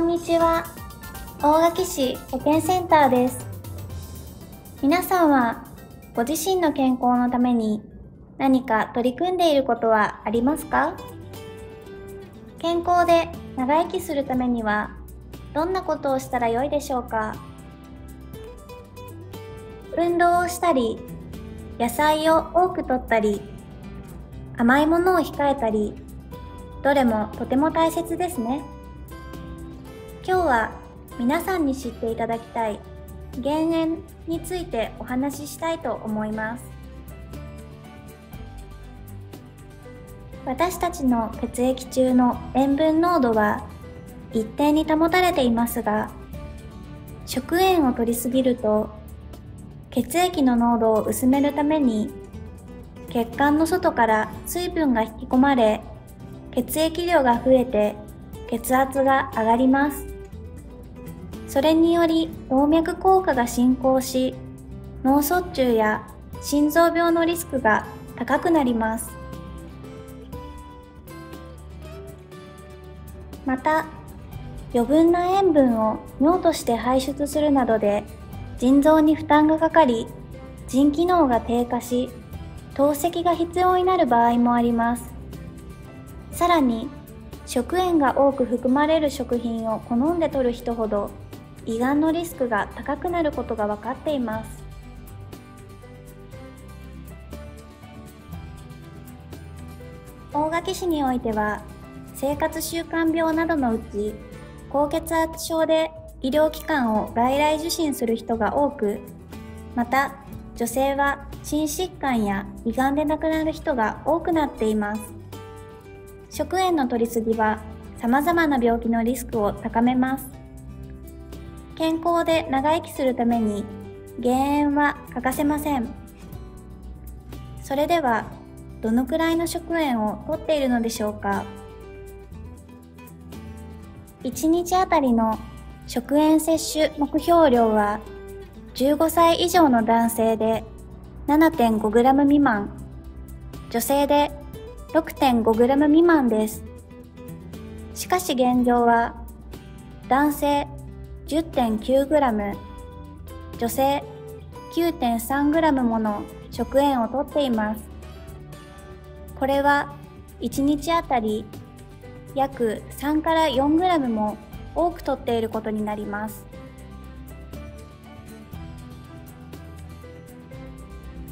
こんにちは。大垣市保健センターです。皆さんはご自身の健康のために何か取り組んでいることはありますか？健康で長生きするためにはどんなことをしたらよいでしょうか？運動をしたり、野菜を多くとったり、甘いものを控えたり、どれもとても大切ですね。今日は皆さんに知っていただきたい減塩についてお話ししたいと思います。私たちの血液中の塩分濃度は一定に保たれていますが、食塩を取りすぎると血液の濃度を薄めるために血管の外から水分が引き込まれ血液量が増えて血圧が上がります。それにより動脈硬化が進行し脳卒中や心臓病のリスクが高くなります。また余分な塩分を尿として排出するなどで腎臓に負担がかかり腎機能が低下し透析が必要になる場合もありますさらに食塩が多く含まれる食品を好んで摂る人ほど胃がんのリスクが高くなることが分かっています。大垣市においては生活習慣病などのうち高血圧症で医療機関を外来受診する人が多くまた女性は心疾患や胃がんで亡くなる人が多くなっています。食塩の摂りすぎは様々な病気のリスクを高めます。健康で長生きするために減塩は欠かせません。それではどのくらいの食塩を摂っているのでしょうか？1日あたりの食塩摂取目標量は15歳以上の男性で 7.5g 未満女性で 6.5g 未満です。しかし現状は男性 10.9g 女性 9.3g もの食塩をとっています。これは1日あたり約3から 4g も多くとっていることになります。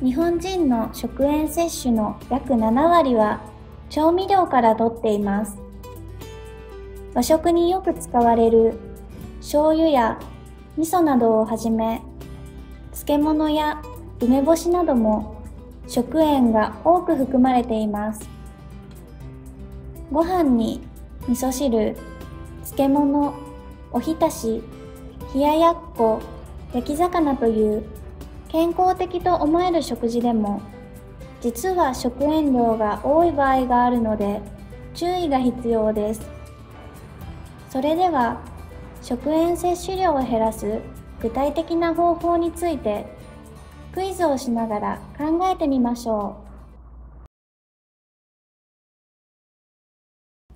日本人の食塩摂取の約7割は調味料からとっています。和食によく使われる醤油や味噌などをはじめ漬物や梅干しなども食塩が多く含まれています。ご飯に味噌汁漬物おひたし冷ややっこ焼き魚という健康的と思える食事でも実は食塩量が多い場合があるので注意が必要です。それでは食塩摂取量を減らす具体的な方法についてクイズをしながら考えてみましょう。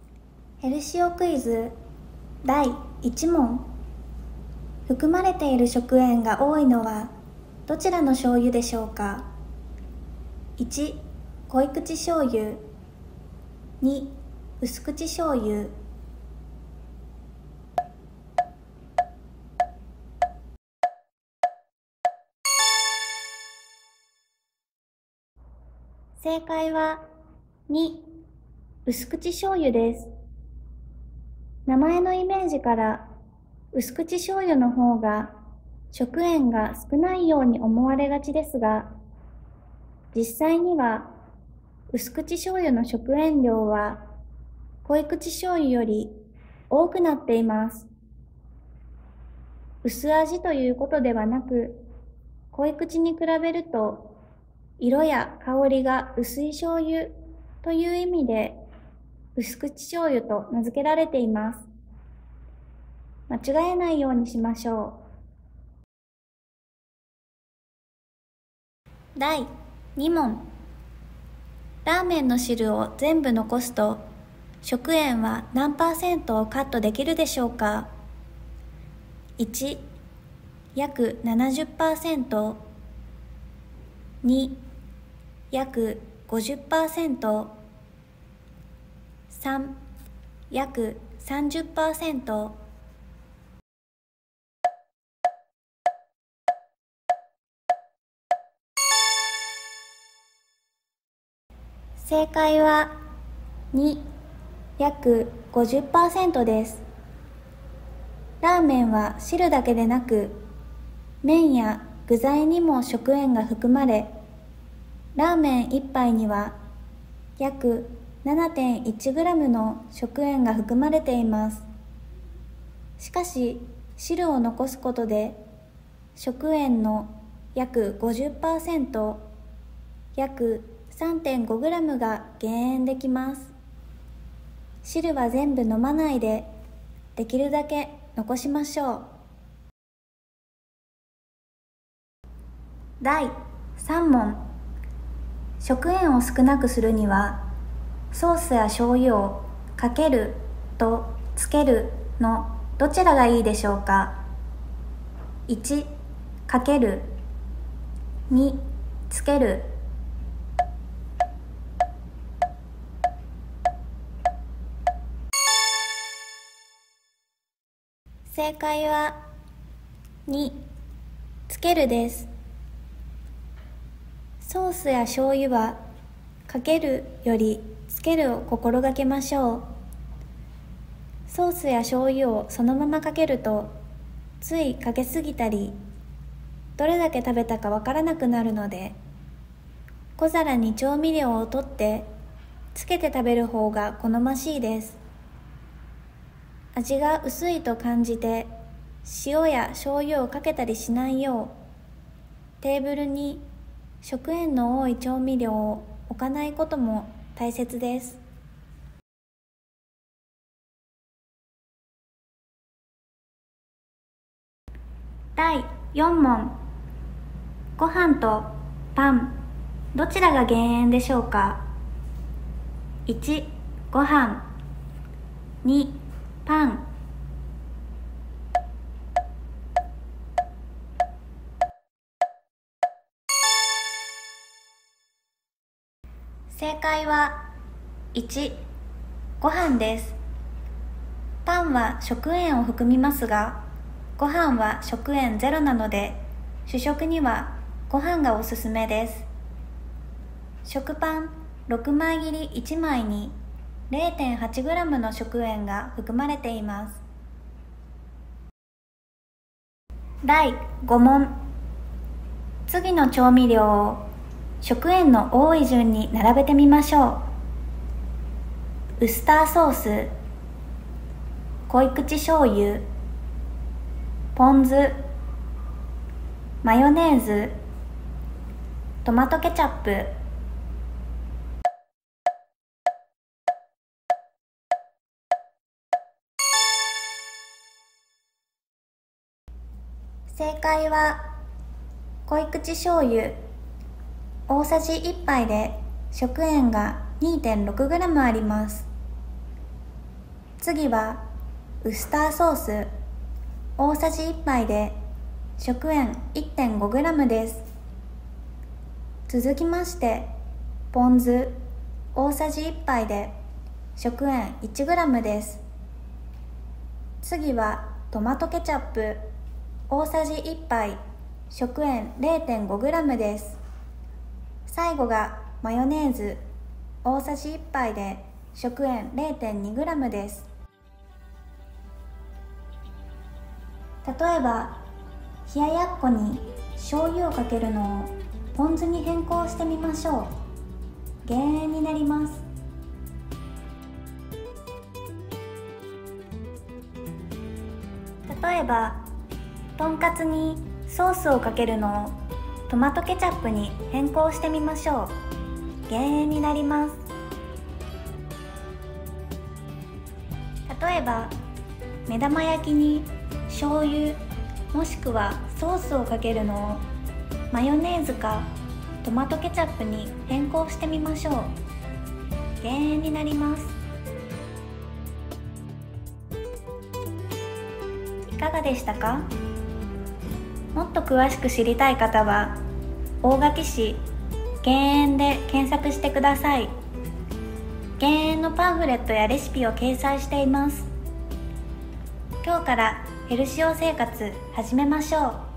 ヘルシオクイズ第1問。含まれている食塩が多いのはどちらの醤油でしょうか？1濃い口醤油。2薄口醤油。正解は2薄口醤油です。名前のイメージから薄口醤油の方が食塩が少ないように思われがちですが実際には薄口醤油の食塩量は濃い口醤油より多くなっています。薄味ということではなく濃い口に比べると色や香りが薄い醤油という意味で薄口醤油と名付けられています。間違えないようにしましょう。第2問。ラーメンの汁を全部残すと食塩は何パーセントをカットできるでしょうか？1約70% 2約50% 3約30%正解は2約50%です。ラーメンは汁だけでなく麺や具材にも食塩が含まれラーメン1杯には約 7.1g の食塩が含まれています。しかし汁を残すことで食塩の約50%約 3.5g が減塩できます。汁は全部飲まないでできるだけ残しましょう。第3問。食塩を少なくするにはソースや醤油をかけるとつけるのどちらがいいでしょうか？1かける。2つける。正解は2つけるです。ソースや醤油はかけるよりつけるを心がけましょう。ソースや醤油をそのままかけるとついかけすぎたりどれだけ食べたかわからなくなるので小皿に調味料を取ってつけて食べる方が好ましいです。味が薄いと感じて塩や醤油をかけたりしないようテーブルに食塩の多い調味料を置かないことも大切です。第4問。ご飯とパン。どちらが減塩でしょうか？1ご飯。2パン。正解は1ご飯です。パンは食塩を含みますがご飯は食塩ゼロなので主食にはご飯がおすすめです。食パン6枚切り1枚に 0.8g の食塩が含まれています。第5問。次の調味料を食塩の多い順に並べてみましょう。ウスターソース濃い口醤油ポン酢マヨネーズトマトケチャップ。正解は濃い口醤油。大さじ1杯で食塩が 2.6g あります。次はウスターソース。大さじ1杯で食塩 1.5g です。続きましてポン酢。大さじ1杯で食塩 1g です。次はトマトケチャップ。大さじ1杯食塩 0.5g です。最後がマヨネーズ大さじ1杯で食塩 0.2g です。例えば冷ややっこに醤油をかけるのをポン酢に変更してみましょう。減塩になります。例えばとんかつにソースをかけるのをトマトケチャップに変更してみましょう。減塩になります。例えば目玉焼きに醤油もしくはソースをかけるのをマヨネーズかトマトケチャップに変更してみましょう。減塩になります。いかがでしたか？もっと詳しく知りたい方は大垣市減塩で検索してください。減塩のパンフレットやレシピを掲載しています。今日からヘルシオ生活始めましょう。